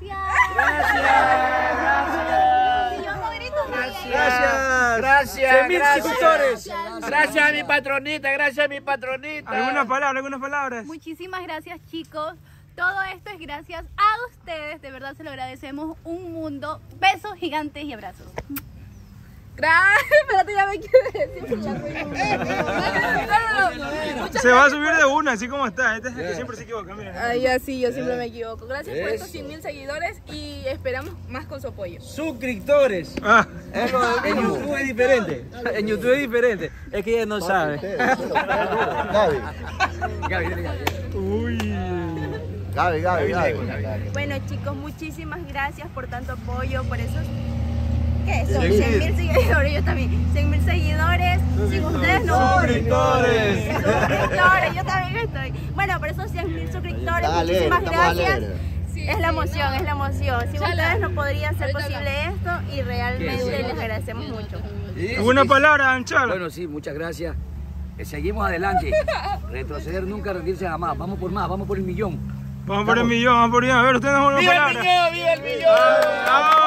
Gracias. Gracias. Si yo no grito, nadie. Gracias. Gracias, 100.000 gracias. suscriptores. Gracias a mi patronita, gracias a mi patronita. ¿Algunas palabras, algunas palabras? Muchísimas gracias chicos. Todo esto es gracias a ustedes. De verdad se lo agradecemos un mundo. Besos gigantes y abrazos. Gracias. Espérate, ya me quiero Se va a subir de una, así como está. Este es el que siempre se equivoca, miren. Ay, así, yo siempre me equivoco. Gracias por estos 100 mil seguidores y esperamos más con su apoyo. Suscriptores. Ah, en YouTube es diferente. En YouTube es diferente. Es que ella no sabe. Gaby. Gaby, Gaby. uy. Gaby, Gaby, Gaby. Bueno chicos, muchísimas gracias por tanto apoyo, por esos... ¿Qué? Son 100.000. 100 mil seguidores, yo también. 100 mil seguidores. Sin ustedes no. Suscriptores. Suscriptores, yo también estoy. Bueno, por esos 100 mil suscriptores, alegre, muchísimas gracias. Es la emoción, es la emoción. Sin ustedes no podría ser posible esto y realmente les agradecemos mucho. ¿Alguna palabra, Anchalo? Bueno, sí, muchas gracias. Eh, Seguimos adelante. Retroceder nunca, rendirse jamás. Vamos por más, vamos por el millón. Vamos por el millón, vamos por el millón. A ver, ustedes nos una ¡Viva el palabra. millón! ¡Viva el millón! ¡Vamos!